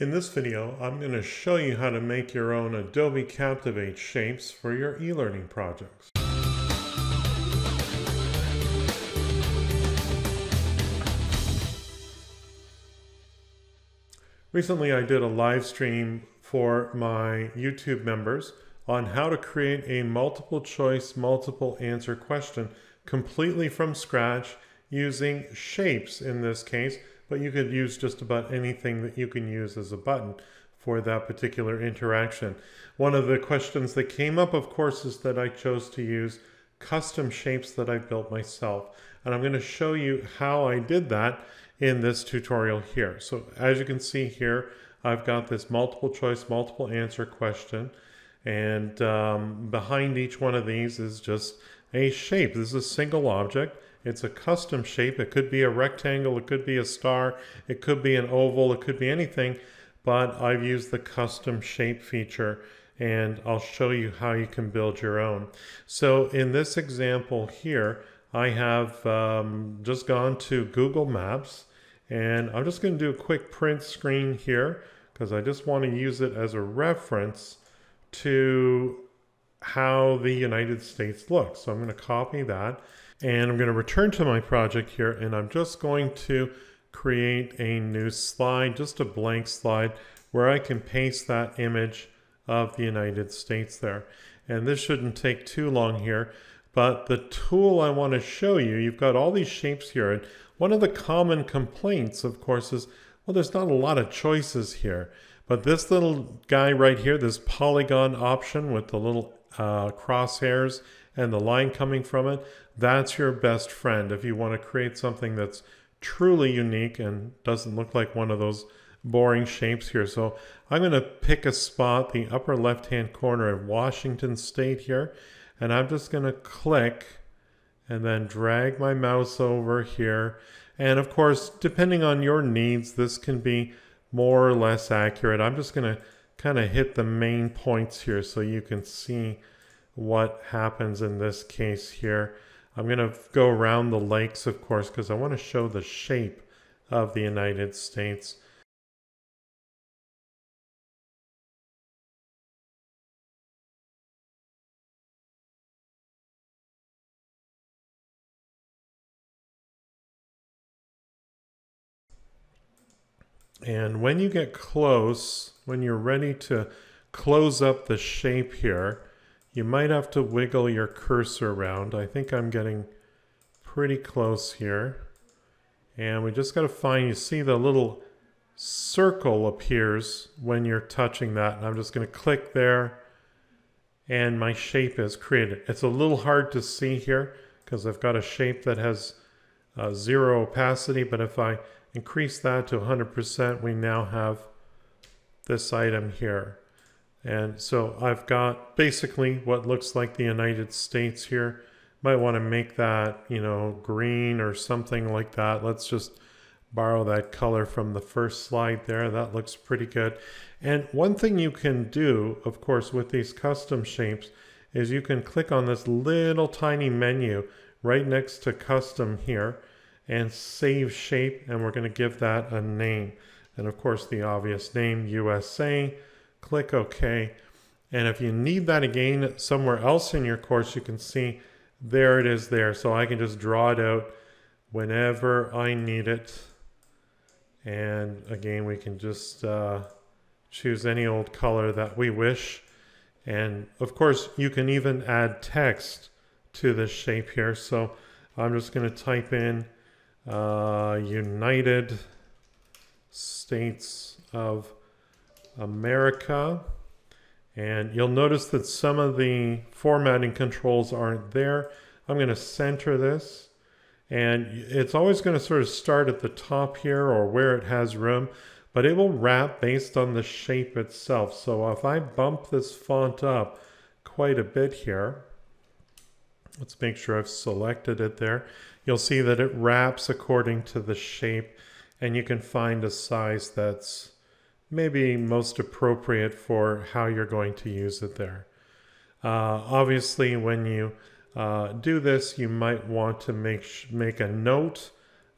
In this video, I'm going to show you how to make your own Adobe Captivate shapes for your e-learning projects. Recently, I did a live stream for my YouTube members on how to create a multiple choice, multiple answer question completely from scratch using shapes in this case but you could use just about anything that you can use as a button for that particular interaction. One of the questions that came up, of course, is that I chose to use custom shapes that I built myself. And I'm going to show you how I did that in this tutorial here. So as you can see here, I've got this multiple choice, multiple answer question. And um, behind each one of these is just a shape. This is a single object. It's a custom shape. It could be a rectangle, it could be a star, it could be an oval, it could be anything, but I've used the custom shape feature and I'll show you how you can build your own. So in this example here, I have um, just gone to Google Maps and I'm just going to do a quick print screen here because I just want to use it as a reference to how the United States looks. So I'm going to copy that and I'm going to return to my project here and I'm just going to create a new slide, just a blank slide where I can paste that image of the United States there. And this shouldn't take too long here, but the tool I want to show you, you've got all these shapes here. And one of the common complaints, of course, is, well, there's not a lot of choices here. But this little guy right here, this polygon option with the little uh, crosshairs and the line coming from it, that's your best friend if you want to create something that's truly unique and doesn't look like one of those boring shapes here. So I'm going to pick a spot, the upper left-hand corner of Washington State here, and I'm just going to click and then drag my mouse over here. And of course, depending on your needs, this can be more or less accurate. I'm just going to kind of hit the main points here so you can see what happens in this case here. I'm going to go around the lakes, of course, because I want to show the shape of the United States. And when you get close, when you're ready to close up the shape here, you might have to wiggle your cursor around. I think I'm getting pretty close here. And we just got to find, you see the little circle appears when you're touching that. And I'm just going to click there and my shape is created. It's a little hard to see here because I've got a shape that has uh, zero opacity, but if I increase that to 100%, we now have this item here. And so I've got basically what looks like the United States here. Might want to make that, you know, green or something like that. Let's just borrow that color from the first slide there. That looks pretty good. And one thing you can do, of course, with these custom shapes is you can click on this little tiny menu right next to custom here and save shape. And we're going to give that a name. And of course, the obvious name, USA click OK. And if you need that again somewhere else in your course, you can see there it is there. So I can just draw it out whenever I need it. And again, we can just uh, choose any old color that we wish. And of course, you can even add text to this shape here. So I'm just going to type in uh, United States of America. And you'll notice that some of the formatting controls aren't there. I'm going to center this. And it's always going to sort of start at the top here or where it has room, but it will wrap based on the shape itself. So if I bump this font up quite a bit here, let's make sure I've selected it there, you'll see that it wraps according to the shape and you can find a size that's maybe most appropriate for how you're going to use it there. Uh, obviously, when you uh, do this, you might want to make, make a note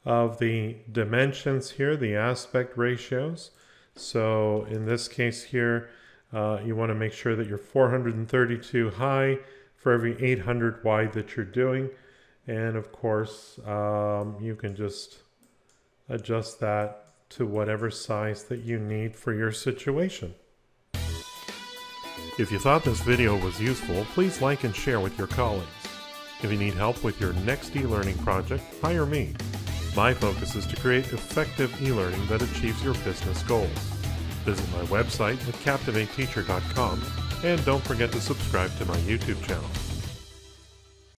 of the dimensions here, the aspect ratios. So in this case here, uh, you want to make sure that you're 432 high for every 800 wide that you're doing. And of course, um, you can just adjust that to whatever size that you need for your situation. If you thought this video was useful, please like and share with your colleagues. If you need help with your next e-learning project, hire me. My focus is to create effective e-learning that achieves your business goals. Visit my website at CaptivateTeacher.com and don't forget to subscribe to my YouTube channel.